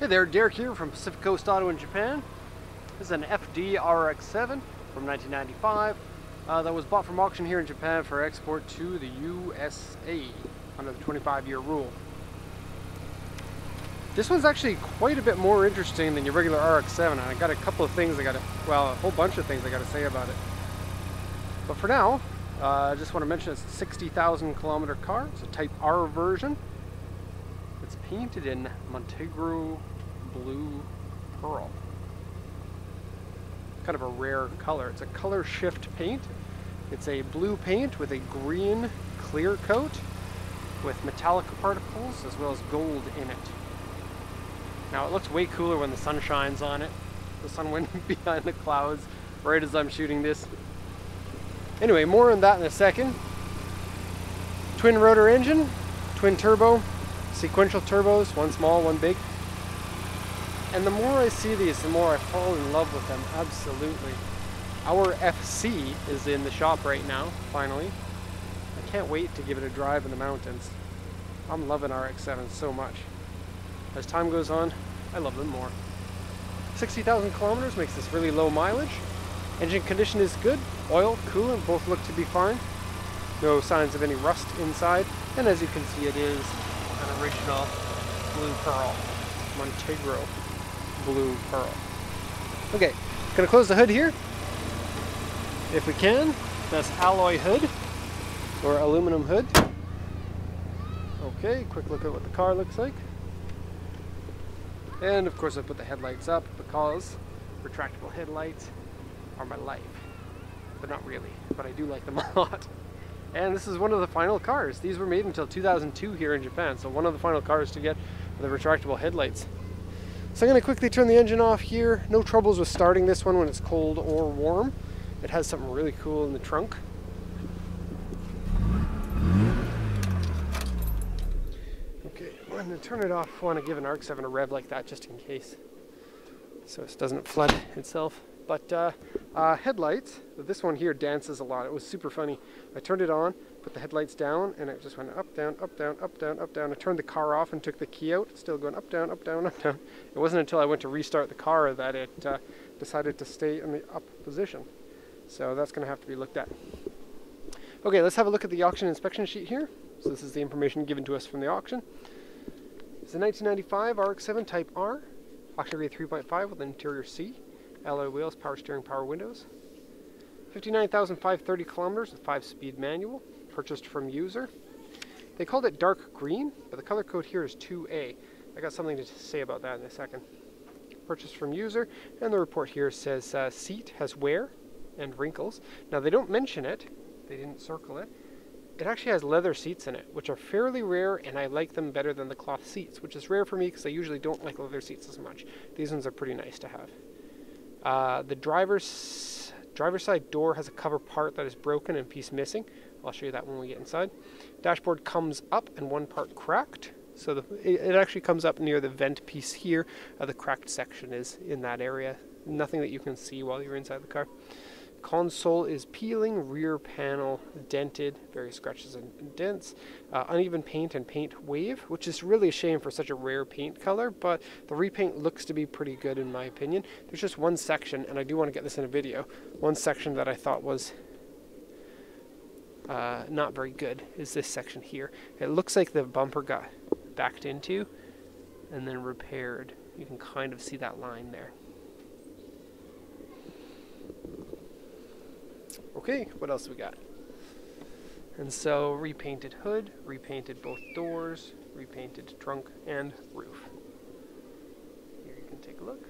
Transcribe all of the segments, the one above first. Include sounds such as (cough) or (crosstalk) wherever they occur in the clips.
Hey there, Derek here from Pacific Coast Auto in Japan. This is an FD RX-7 from 1995 uh, that was bought from auction here in Japan for export to the USA under the 25-year rule. This one's actually quite a bit more interesting than your regular RX-7 and I got a couple of things I got to, well, a whole bunch of things I got to say about it. But for now, uh, I just want to mention it's a 60,000 kilometer car. It's a Type R version. Painted in Montego Blue Pearl. Kind of a rare color. It's a color shift paint. It's a blue paint with a green clear coat with metallic particles as well as gold in it. Now it looks way cooler when the sun shines on it. The sun (laughs) went behind the clouds right as I'm shooting this. Anyway, more on that in a second. Twin rotor engine, twin turbo, sequential turbos, one small, one big. And the more I see these, the more I fall in love with them, absolutely. Our FC is in the shop right now, finally. I can't wait to give it a drive in the mountains. I'm loving RX-7 so much. As time goes on, I love them more. 60,000 kilometers makes this really low mileage. Engine condition is good. Oil, coolant both look to be fine. No signs of any rust inside. And as you can see, it is original blue pearl. Montego blue pearl. Okay, gonna close the hood here. If we can, that's alloy hood or aluminum hood. Okay, quick look at what the car looks like. And of course I put the headlights up because retractable headlights are my life. But not really, but I do like them (laughs) a lot. And this is one of the final cars. These were made until 2002 here in Japan, so one of the final cars to get the retractable headlights. So I'm going to quickly turn the engine off here. No troubles with starting this one when it's cold or warm. It has something really cool in the trunk. Okay, I'm going to turn it off. I want to give an RX-7 a rev like that just in case. So it doesn't flood itself. But uh, uh, headlights, this one here dances a lot. It was super funny. I turned it on, put the headlights down, and it just went up, down, up, down, up, down, up, down. I turned the car off and took the key out. Still going up, down, up, down, up, down. It wasn't until I went to restart the car that it uh, decided to stay in the up position. So that's going to have to be looked at. Okay, let's have a look at the auction inspection sheet here. So this is the information given to us from the auction. It's a 1995 RX-7 Type R, auction grade 3.5 with an interior C alloy wheels, power steering, power windows. 59,530 kilometers with 5-speed manual, purchased from user. They called it dark green, but the color code here is 2A. I got something to say about that in a second. Purchased from user, and the report here says uh, seat has wear and wrinkles. Now they don't mention it, they didn't circle it. It actually has leather seats in it, which are fairly rare, and I like them better than the cloth seats, which is rare for me because I usually don't like leather seats as much. These ones are pretty nice to have. Uh, the driver's driver's side door has a cover part that is broken and piece missing. I'll show you that when we get inside. Dashboard comes up and one part cracked. So the, it, it, actually comes up near the vent piece here. Uh, the cracked section is in that area. Nothing that you can see while you're inside the car. Console is peeling, rear panel dented, various scratches and dents, uh, uneven paint and paint wave, which is really a shame for such a rare paint color, but the repaint looks to be pretty good in my opinion. There's just one section, and I do want to get this in a video, one section that I thought was uh, not very good is this section here. It looks like the bumper got backed into and then repaired. You can kind of see that line there. Okay, what else we got? And so repainted hood, repainted both doors, repainted trunk and roof. Here you can take a look.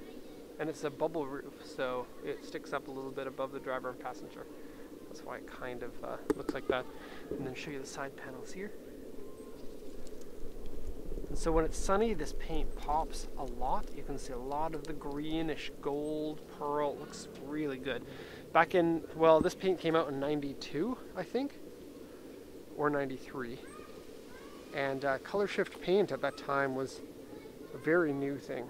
And it's a bubble roof, so it sticks up a little bit above the driver and passenger. That's why it kind of uh, looks like that. And then show you the side panels here. And so when it's sunny, this paint pops a lot. You can see a lot of the greenish gold pearl. It looks really good back in, well, this paint came out in 92, I think, or 93. And uh, color shift paint at that time was a very new thing.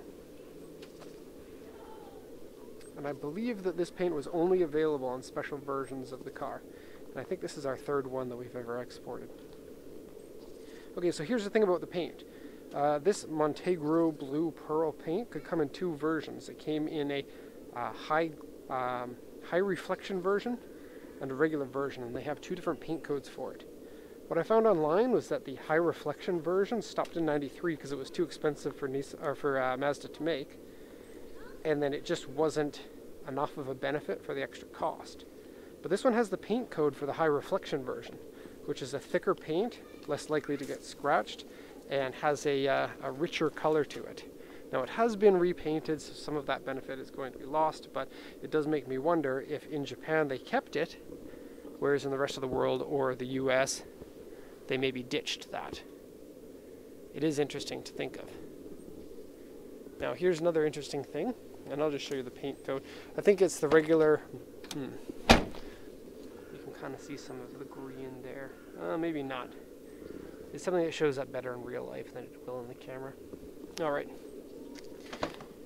And I believe that this paint was only available on special versions of the car. And I think this is our third one that we've ever exported. Okay, so here's the thing about the paint. Uh, this Montego Blue Pearl paint could come in two versions. It came in a uh, high um, high reflection version and a regular version, and they have two different paint codes for it. What I found online was that the high reflection version stopped in '93 because it was too expensive for Nissan, or for uh, Mazda to make, and then it just wasn't enough of a benefit for the extra cost. But this one has the paint code for the high reflection version, which is a thicker paint, less likely to get scratched, and has a, uh, a richer color to it. Now it has been repainted, so some of that benefit is going to be lost, but it does make me wonder if in Japan they kept it, whereas in the rest of the world or the US, they maybe ditched that. It is interesting to think of. Now here's another interesting thing, and I'll just show you the paint code. I think it's the regular, hmm, you can kind of see some of the green there. Uh, maybe not. It's something that shows up better in real life than it will in the camera. All right.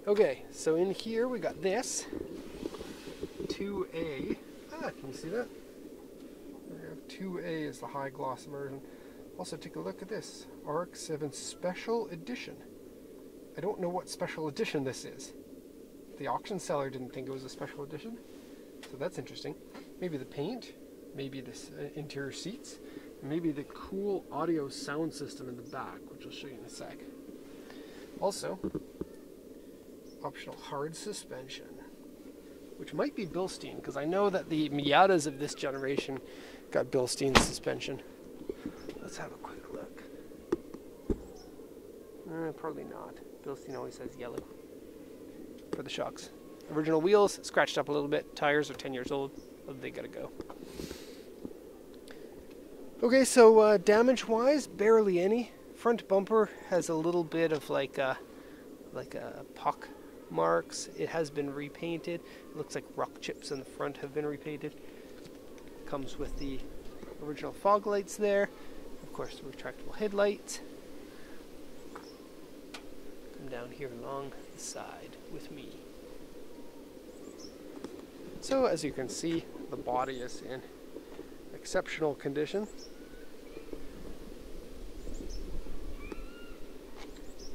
Okay, so in here we got this 2A. Ah, can you see that? 2A is the high gloss immersion. Also, take a look at this RX-7 Special Edition. I don't know what special edition this is. The auction seller didn't think it was a special edition, so that's interesting. Maybe the paint, maybe the uh, interior seats, maybe the cool audio sound system in the back, which I'll show you in a sec. Also, optional hard suspension, which might be Bilstein, because I know that the Miatas of this generation got Bilstein suspension. Let's have a quick look. Uh, probably not. Bilstein always has yellow for the shocks. Original wheels, scratched up a little bit. Tires are 10 years old. They gotta go. Okay, so uh, damage-wise, barely any. Front bumper has a little bit of like a, like a puck marks. It has been repainted. It looks like rock chips in the front have been repainted. Comes with the original fog lights there. Of course, the retractable headlights. Come down here along the side with me. So as you can see, the body is in exceptional condition.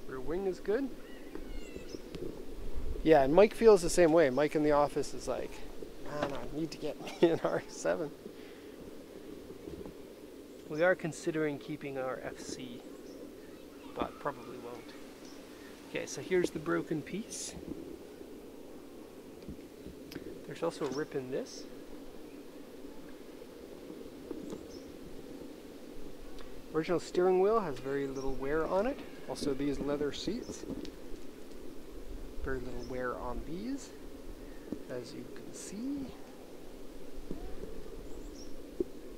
Rear wing is good. Yeah, and Mike feels the same way. Mike in the office is like, man, I need to get me (laughs) an R7. We are considering keeping our FC, but probably won't. Okay, so here's the broken piece. There's also a rip in this. Original steering wheel has very little wear on it. Also these leather seats very little wear on these, as you can see.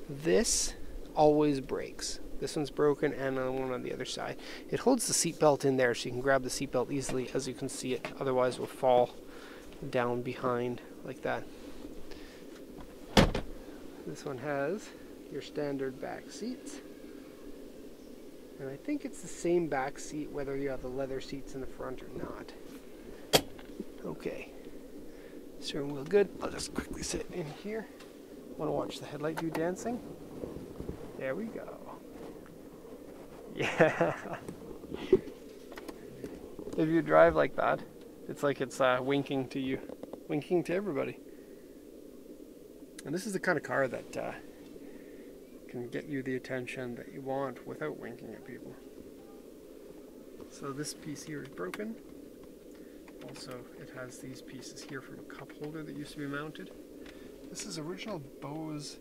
This always breaks. This one's broken and the one on the other side. It holds the seatbelt in there so you can grab the seatbelt easily as you can see it. Otherwise will fall down behind like that. This one has your standard back seats. And I think it's the same back seat whether you have the leather seats in the front or not. Okay. Steering wheel good. I'll just quickly sit in here. Want to watch the headlight do dancing? There we go. (laughs) Yeah. if you drive like that, it's like it's uh, winking to you, winking to everybody. And this is the kind of car that uh, can get you the attention that you want without winking at people. So this piece here is broken. Also, it has these pieces here from a cup holder that used to be mounted. This is original Bose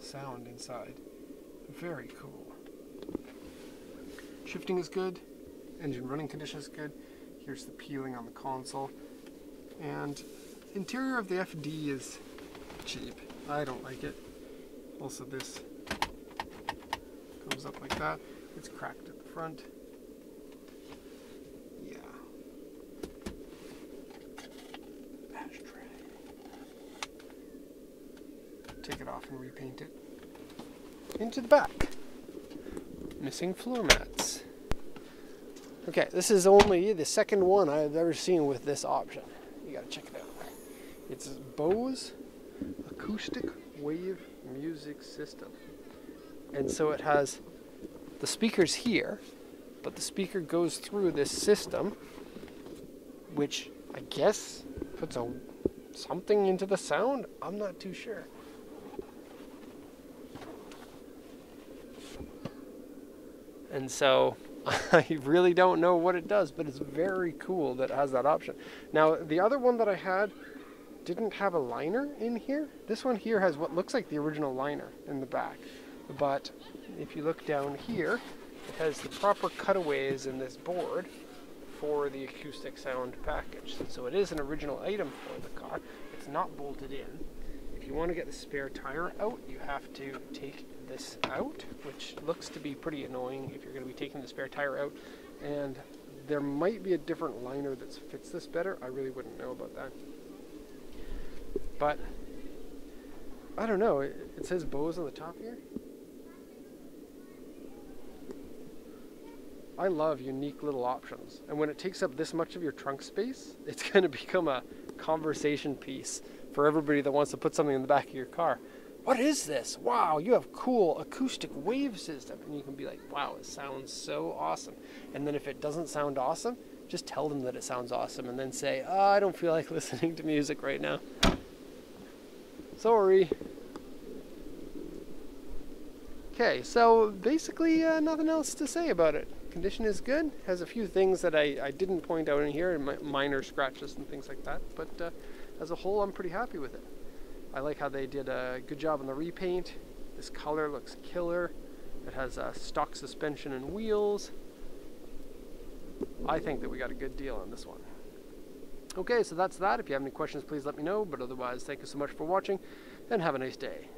sound inside. Very cool. Shifting is good. Engine running condition is good. Here's the peeling on the console. And interior of the FD is cheap. I don't like it. Also this comes up like that. It's cracked at the front. Take it off and repaint it. Into the back. Missing floor mats. Okay, this is only the second one I've ever seen with this option. You gotta check it out. It's Bose Acoustic Wave Music System. And so it has the speakers here, but the speaker goes through this system, which I guess puts a something into the sound. I'm not too sure. And so (laughs) I really don't know what it does, but it's very cool that it has that option. Now, the other one that I had didn't have a liner in here. This one here has what looks like the original liner in the back. But if you look down here, it has the proper cutaways in this board for the acoustic sound package. So it is an original item for the car. It's not bolted in. If you want to get the spare tire out, you have to take this out, which looks to be pretty annoying if you're going to be taking the spare tire out. And there might be a different liner that fits this better. I really wouldn't know about that. But I don't know. It, it says Bose on the top here. I love unique little options. And when it takes up this much of your trunk space, it's going (laughs) to become a conversation piece for everybody that wants to put something in the back of your car. What is this? Wow, you have cool acoustic wave system. And you can be like, wow, it sounds so awesome. And then if it doesn't sound awesome, just tell them that it sounds awesome and then say, oh, I don't feel like (laughs) listening to music right now. Sorry. Okay, so basically uh, nothing else to say about it. Condition is good. Has a few things that I, I didn't point out in here, minor scratches and things like that. But uh, as a whole, I'm pretty happy with it. I like how they did a good job on the repaint. This color looks killer. It has uh, stock suspension and wheels. I think that we got a good deal on this one. Okay, so that's that. If you have any questions, please let me know. But otherwise, thank you so much for watching, and have a nice day.